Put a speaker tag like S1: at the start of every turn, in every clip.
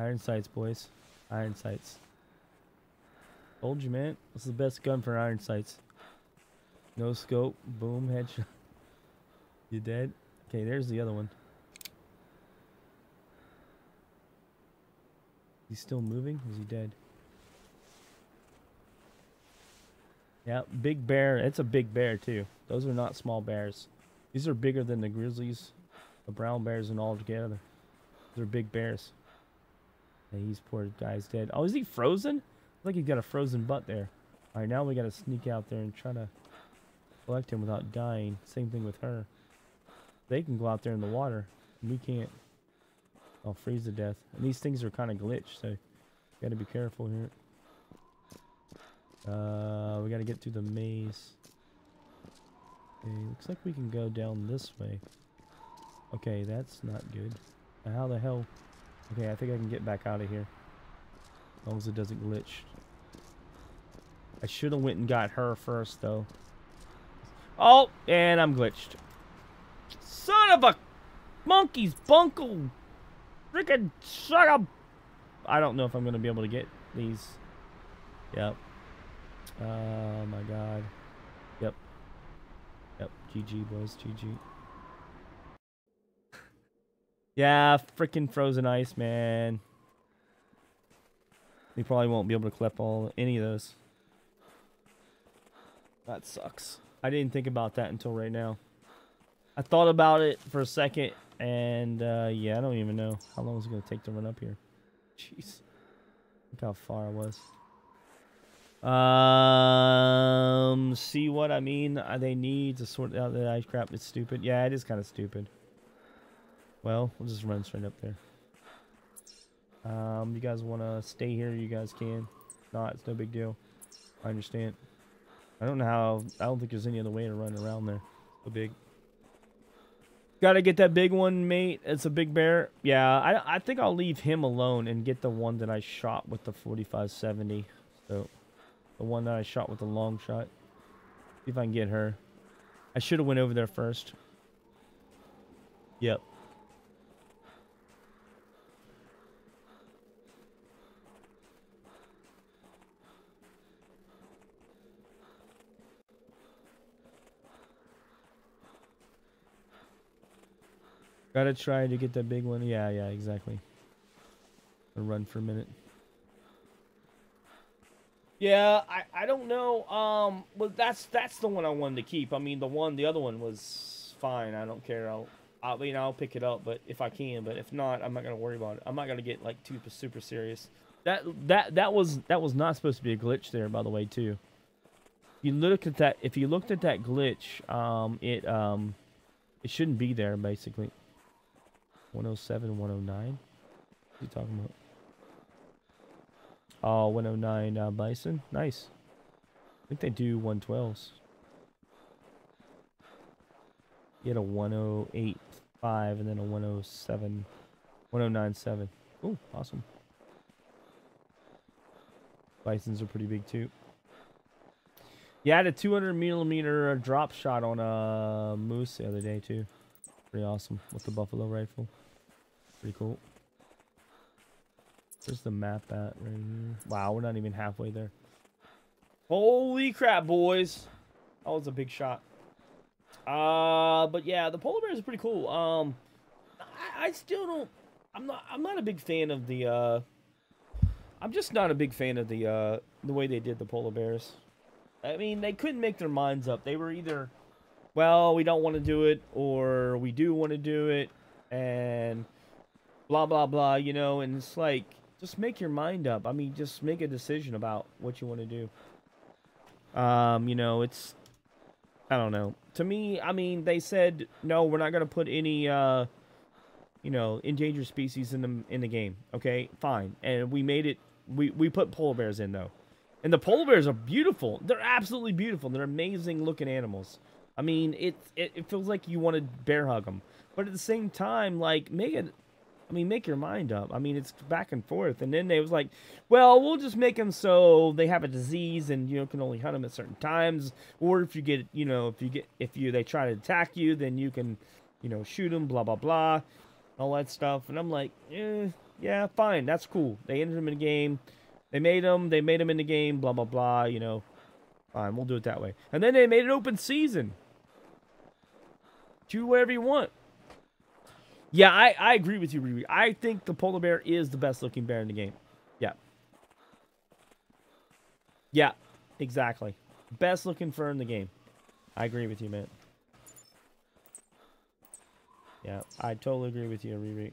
S1: Iron sights, boys. Iron sights. Told you, man. This is the best gun for iron sights. No scope. Boom. Headshot. You dead? Okay, there's the other one. He's still moving? Is he dead? Yeah, big bear. It's a big bear, too. Those are not small bears. These are bigger than the grizzlies, the brown bears, and all together. They're big bears. He's poor guy's dead. Oh, is he frozen? Looks like he's got a frozen butt there. Alright, now we gotta sneak out there and try to collect him without dying. Same thing with her. They can go out there in the water. We can't. I'll freeze to death. And these things are kind of glitched, so gotta be careful here. Uh, we gotta get through the maze. Okay, looks like we can go down this way. Okay, that's not good. How the hell? Okay, I think I can get back out of here. As long as it doesn't glitch. I should have went and got her first, though. Oh, and I'm glitched. Son of a monkey's bunkle. Freaking shut up. I don't know if I'm going to be able to get these. Yep. Oh, my God. Yep. Yep. GG, boys. GG. Yeah, freaking frozen ice, man. We probably won't be able to collect all any of those. That sucks. I didn't think about that until right now. I thought about it for a second, and uh, yeah, I don't even know how long is it going to take to run up here. Jeez. Look how far I was. Um, see what I mean? Uh, they need to sort out the ice crap. It's stupid. Yeah, it is kind of stupid. Well, we'll just run straight up there. Um, you guys want to stay here? You guys can. Not, it's no big deal. I understand. I don't know how. I don't think there's any other way to run around there. So big. Gotta get that big one, mate. It's a big bear. Yeah, I, I think I'll leave him alone and get the one that I shot with the 4570. So, the one that I shot with the long shot. See if I can get her. I should have went over there first. Yep. Gotta try to get that big one. Yeah, yeah, exactly. I'll run for a minute. Yeah, I, I don't know. Um, well, that's that's the one I wanted to keep. I mean, the one, the other one was fine. I don't care. I'll, I'll, I'll pick it up, but if I can, but if not, I'm not gonna worry about it. I'm not gonna get like too super serious. That that that was that was not supposed to be a glitch there, by the way, too. You look at that. If you looked at that glitch, um, it um, it shouldn't be there basically. 107, 109? What are you talking about? Oh, 109 uh, Bison. Nice. I think they do 112s. You had a 1085 and then a 107, 1097. Oh, awesome. Bisons are pretty big too. Yeah, I had a 200 millimeter drop shot on a moose the other day too. Pretty awesome with the buffalo rifle. Pretty cool. Where's the map at right here? Wow, we're not even halfway there. Holy crap, boys. That was a big shot. Uh, but yeah, the polar bears are pretty cool. Um, I, I still don't. I'm not. I'm not a big fan of the. Uh, I'm just not a big fan of the uh, the way they did the polar bears. I mean, they couldn't make their minds up. They were either, well, we don't want to do it, or we do want to do it, and blah blah blah. You know, and it's like just make your mind up. I mean, just make a decision about what you want to do. Um, you know, it's I don't know. To me, I mean, they said no, we're not gonna put any uh, you know, endangered species in the in the game. Okay, fine, and we made it. We we put polar bears in though, and the polar bears are beautiful. They're absolutely beautiful. They're amazing looking animals. I mean, it it, it feels like you want to bear hug them, but at the same time, like make it I mean, make your mind up. I mean, it's back and forth. And then they was like, well, we'll just make them so they have a disease and you know can only hunt them at certain times. Or if you get, you know, if you get, if you they try to attack you, then you can, you know, shoot them. Blah blah blah. all that stuff. And I'm like, eh, yeah, fine, that's cool. They entered them in the game. They made them. They made them in the game. Blah blah blah. You know, fine, we'll do it that way. And then they made it open season. Do whatever you want. Yeah, I, I agree with you, Riri. I think the polar bear is the best looking bear in the game. Yeah. Yeah, exactly. Best looking fur in the game. I agree with you, man. Yeah, I totally agree with you, Riri.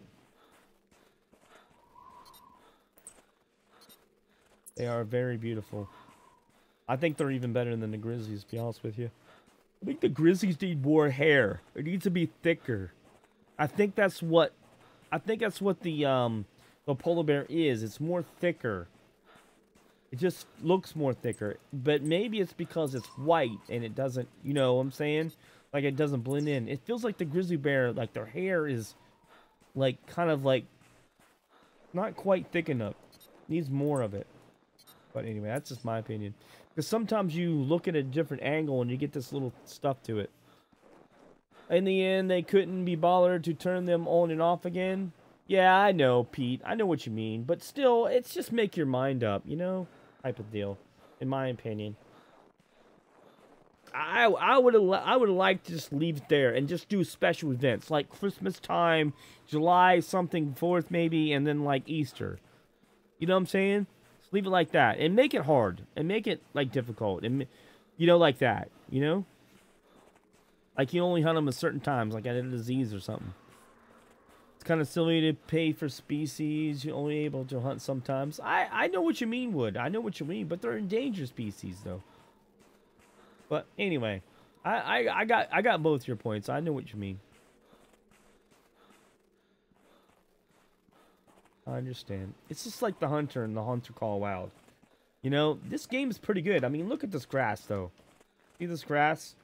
S1: They are very beautiful. I think they're even better than the Grizzlies, to be honest with you. I think the Grizzlies need more hair. It needs to be thicker. I think that's what I think that's what the um the polar bear is. It's more thicker. It just looks more thicker. But maybe it's because it's white and it doesn't, you know what I'm saying? Like it doesn't blend in. It feels like the grizzly bear, like their hair is like kind of like not quite thick enough. Needs more of it. But anyway, that's just my opinion. Because sometimes you look at a different angle and you get this little stuff to it. In the end, they couldn't be bothered to turn them on and off again. Yeah, I know, Pete. I know what you mean. But still, it's just make your mind up, you know? Type of deal, in my opinion. I I would I would liked to just leave it there and just do special events like Christmas time, July something fourth maybe, and then like Easter. You know what I'm saying? Just leave it like that and make it hard and make it like difficult and you know like that. You know. Like you only hunt them at certain times, like at a disease or something. It's kind of silly to pay for species you're only able to hunt sometimes. I I know what you mean, Wood. I know what you mean, but they're endangered species though. But anyway, I, I I got I got both your points. I know what you mean. I understand. It's just like the hunter and the hunter call wild. You know, this game is pretty good. I mean, look at this grass though. See this grass?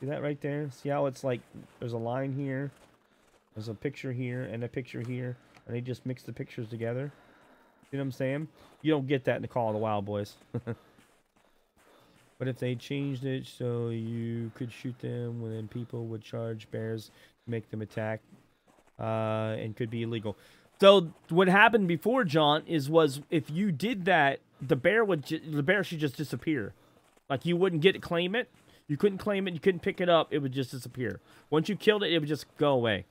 S1: See that right there? See how it's like, there's a line here, there's a picture here, and a picture here, and they just mix the pictures together. You know what I'm saying? You don't get that in the Call of the Wild Boys. but if they changed it so you could shoot them, then people would charge bears to make them attack, uh, and could be illegal. So what happened before, John, is was if you did that, the bear would the bear should just disappear. Like you wouldn't get to claim it, you couldn't claim it. You couldn't pick it up. It would just disappear. Once you killed it, it would just go away.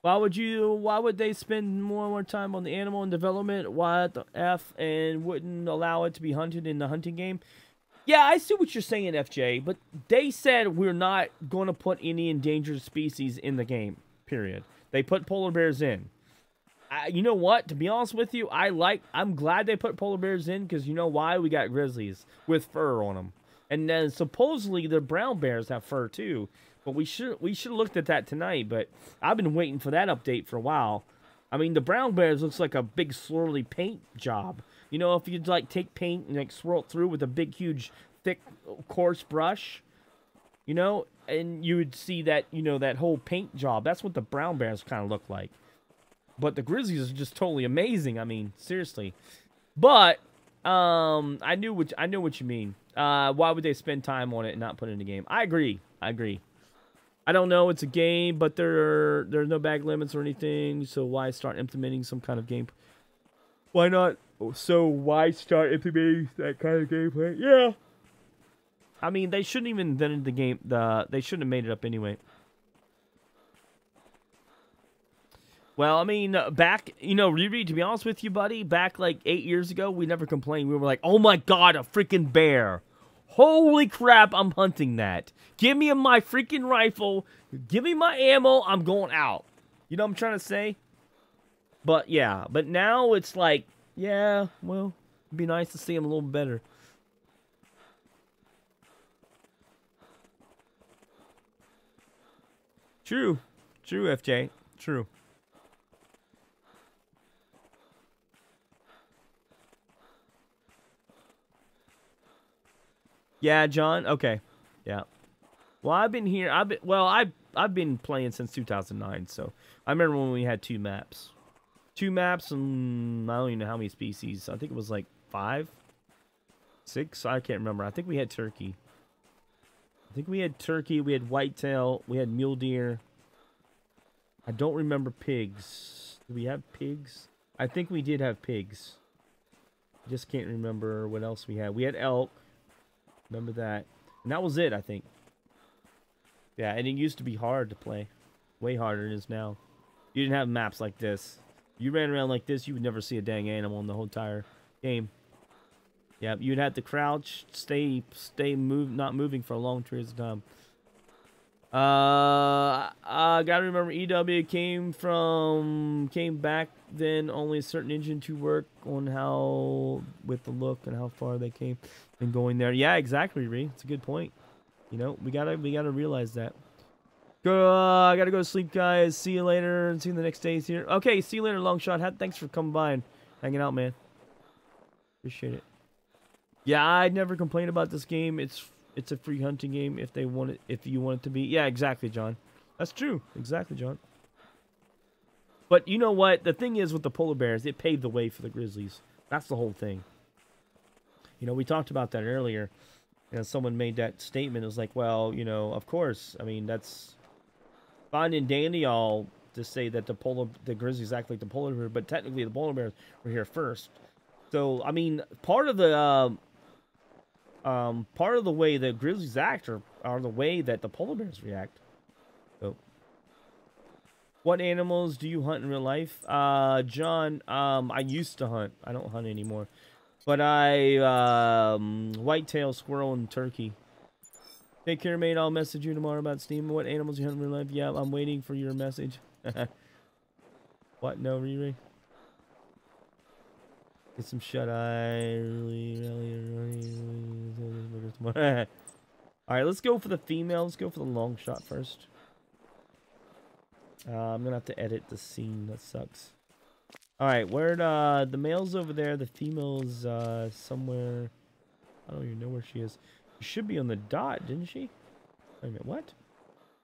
S1: Why would you? Why would they spend more and more time on the animal and development? Why the f and wouldn't allow it to be hunted in the hunting game? Yeah, I see what you're saying, FJ. But they said we're not going to put any endangered species in the game. Period. They put polar bears in. I, you know what? To be honest with you, I like. I'm glad they put polar bears in because you know why? We got grizzlies with fur on them. And then supposedly the brown bears have fur too. But we should we should have looked at that tonight. But I've been waiting for that update for a while. I mean, the brown bears looks like a big swirly paint job. You know, if you'd like take paint and like swirl it through with a big, huge, thick, coarse brush, you know, and you would see that you know that whole paint job. That's what the brown bears kind of look like. But the grizzlies are just totally amazing. I mean, seriously. But um, I knew what I know what you mean. Uh, why would they spend time on it and not put it in the game? I agree. I agree. I don't know. It's a game, but there there's no bag limits or anything. So why start implementing some kind of game? Why not? So why start implementing that kind of gameplay? Yeah. I mean, they shouldn't even invented the game. The they shouldn't have made it up anyway. Well, I mean, uh, back, you know, Riri, to be honest with you, buddy, back like eight years ago, we never complained. We were like, oh my god, a freaking bear. Holy crap, I'm hunting that. Give me my freaking rifle. Give me my ammo. I'm going out. You know what I'm trying to say? But yeah, but now it's like, yeah, well, it'd be nice to see him a little better. True. True, FJ. True. Yeah, John. Okay. Yeah. Well, I've been here. I've been well. I've I've been playing since 2009. So I remember when we had two maps, two maps, and I don't even know how many species. I think it was like five, six. I can't remember. I think we had turkey. I think we had turkey. We had whitetail. We had mule deer. I don't remember pigs. Do we have pigs? I think we did have pigs. Just can't remember what else we had. We had elk. Remember that. And that was it, I think. Yeah, and it used to be hard to play. Way harder than it is now. You didn't have maps like this. You ran around like this, you would never see a dang animal in the whole entire game. Yeah, you'd have to crouch, stay, stay, move, not moving for a long periods of time. Uh, I gotta remember EW came from, came back then only a certain engine to work on how, with the look and how far they came and going there. Yeah, exactly, Ree. It's a good point. You know, we gotta, we gotta realize that. Go, uh, I gotta go to sleep, guys. See you later. And see you the next days here. Okay, see you later, long shot. Thanks for coming by and hanging out, man. Appreciate it. Yeah, I'd never complain about this game. It's it's a free hunting game if they want it if you want it to be. Yeah, exactly, John. That's true. Exactly, John. But you know what? The thing is with the polar bears, it paved the way for the grizzlies. That's the whole thing. You know, we talked about that earlier. And someone made that statement. It was like, well, you know, of course. I mean, that's fine and dandy all to say that the polar the grizzlies act like the polar bear, but technically the polar bears were here first. So I mean, part of the uh, um, part of the way that grizzlies act are, are the way that the polar bears react. What animals do you hunt in real life? Uh, John, um, I used to hunt. I don't hunt anymore. But I, um, whitetail, squirrel, and turkey. Take care, mate. I'll message you tomorrow about Steam. What animals you hunt in real life? Yeah, I'm waiting for your message. what? No, Riri? Get some shut eye. Really, really, Alright, let's go for the female. Let's go for the long shot first. Uh, I'm gonna have to edit the scene. That sucks. Alright, where uh, the male's over there, the female's uh, somewhere. I don't even know where she is. She should be on the dot, didn't she? Wait a minute, what?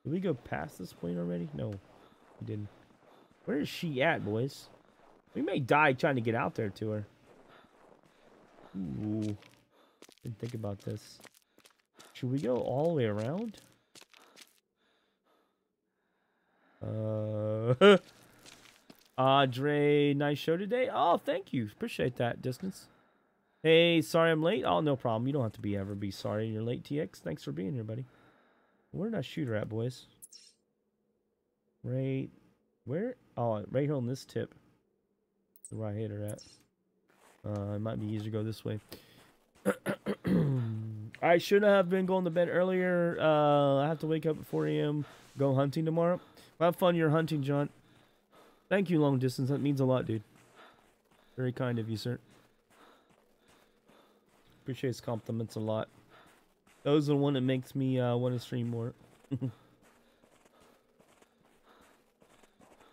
S1: Did we go past this point already? No, we didn't. Where is she at, boys? We may die trying to get out there to her. Ooh. Didn't think about this. Should we go all the way around? Uh, Audrey, nice show today. Oh, thank you. Appreciate that, Distance. Hey, sorry I'm late. Oh, no problem. You don't have to be ever be sorry you're late, TX. Thanks for being here, buddy. Where did I shoot her at, boys? Right, where? Oh, right here on this tip. Where I hit her at. Uh, it might be easier to go this way. I should have been going to bed earlier. Uh, I have to wake up at 4 a.m. Go hunting tomorrow. Have fun you're hunting, John. Thank you, long distance. That means a lot, dude. Very kind of you, sir. Appreciate his compliments a lot. Those are the one that makes me uh, want to stream more.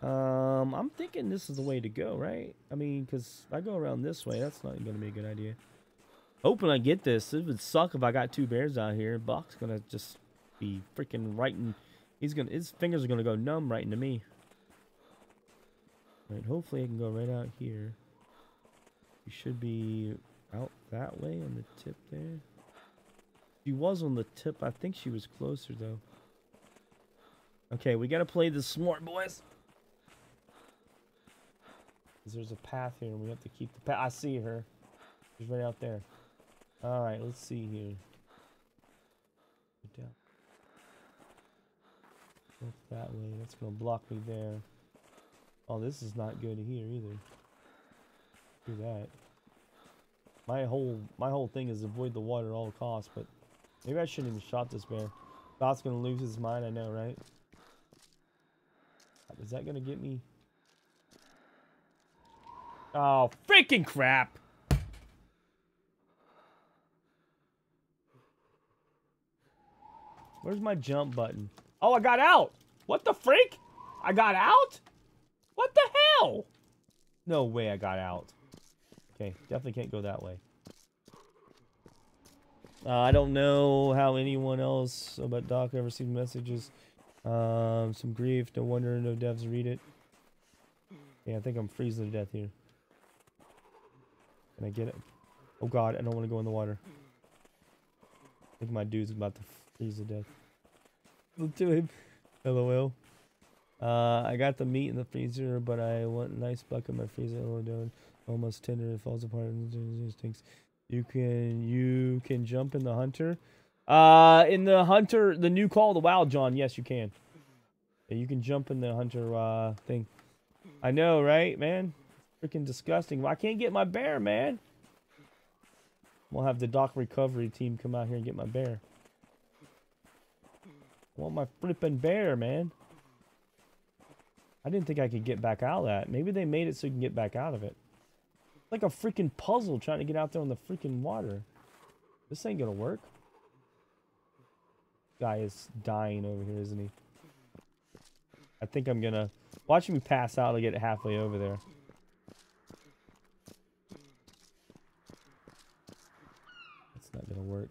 S1: Um, I'm thinking this is the way to go, right? I mean, because I go around this way, that's not going to be a good idea. Hoping I get this. It would suck if I got two bears out here. Buck's going to just be freaking writing. He's to, his fingers are to go numb right into me. Right, hopefully I can go right out here. He should be out that way on the tip there. She was on the tip. I think she was closer, though. Okay, we got to play this smart, boys. There's a path here and we have to keep the path. I see her. She's right out there. Alright, let's see here. Down. Look that way. That's going to block me there. Oh, this is not good here either. Do that. My whole my whole thing is avoid the water at all costs, but maybe I shouldn't even shot this bear. God's gonna lose his mind, I know, right? Is that gonna get me? Oh, freaking crap. Where's my jump button? Oh, I got out. What the freak? I got out? What the hell? No way I got out. Okay, definitely can't go that way. Uh, I don't know how anyone else about Doc ever seen messages. Um, some grief. No wonder no devs read it. Yeah, I think I'm freezing to death here. Can I get it? Oh god, I don't want to go in the water. I think my dude's about to freeze to death. To him. LOL. Uh, I got the meat in the freezer, but I want a nice buck in my freezer. Almost tender. It falls apart. and Stinks. You can you can jump in the hunter. Uh, in the hunter, the new call of the wild, John. Yes, you can. Yeah, you can jump in the hunter uh thing. I know, right, man? Freaking disgusting. Well, I can't get my bear, man. We'll have the dock recovery team come out here and get my bear. I want my flipping bear, man. I didn't think I could get back out of that. Maybe they made it so you can get back out of it. It's like a freaking puzzle trying to get out there on the freaking water. This ain't gonna work. Guy is dying over here, isn't he? I think I'm gonna... Watch me pass out to get halfway over there. That's not gonna work.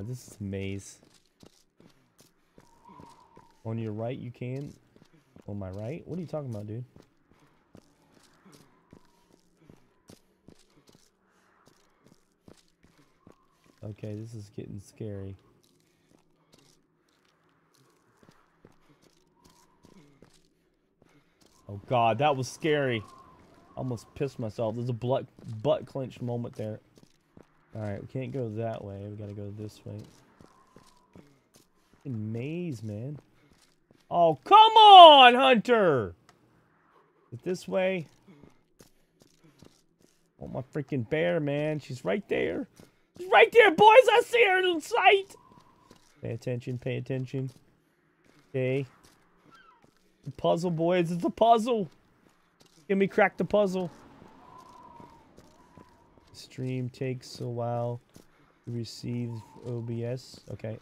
S1: God, this is maze. On your right, you can. On my right? What are you talking about, dude? Okay, this is getting scary. Oh god, that was scary. Almost pissed myself. There's a butt, butt clench moment there. Alright, we can't go that way. We gotta go this way. Maze, man. Oh, come on, Hunter! It this way? Oh, my freaking bear, man. She's right there. She's right there, boys! I see her in sight! Pay attention, pay attention. Okay. The puzzle, boys. It's a puzzle. Let me crack the puzzle. Stream takes a while to receive OBS. Okay.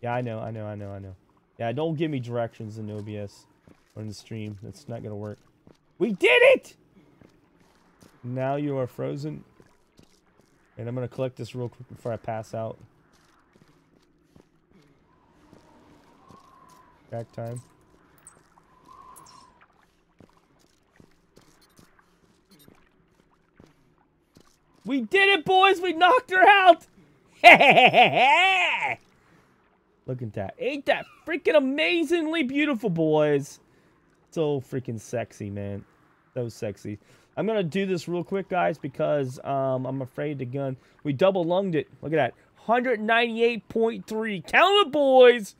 S1: Yeah, I know, I know, I know, I know. Yeah, don't give me directions in OBS or in the stream. That's not gonna work. We did it! Now you are frozen. And I'm gonna collect this real quick before I pass out. Back time. We did it, boys! We knocked her out! Look at that. Ain't that freaking amazingly beautiful, boys? So freaking sexy, man. So sexy. I'm going to do this real quick, guys, because um, I'm afraid the gun. We double lunged it. Look at that. 198.3. Count it, boys!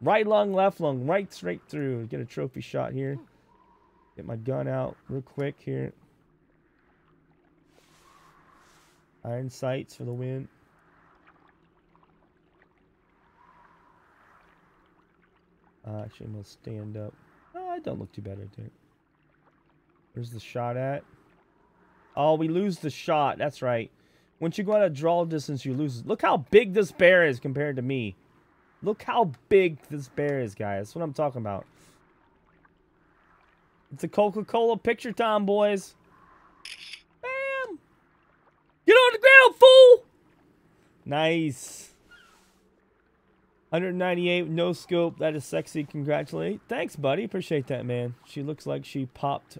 S1: Right lung, left lung, right straight through. Get a trophy shot here. Get my gun out real quick here. Iron sights for the win. Uh, actually, I'm going to stand up. Oh, I don't look too bad right there. Where's the shot at? Oh, we lose the shot. That's right. Once you go out of draw distance, you lose. Look how big this bear is compared to me. Look how big this bear is, guys. That's what I'm talking about. It's a Coca-Cola picture time, boys. Bam! Get on the ground, fool! Nice. 198 no scope. That is sexy. Congratulate. Thanks, buddy. Appreciate that, man. She looks like she popped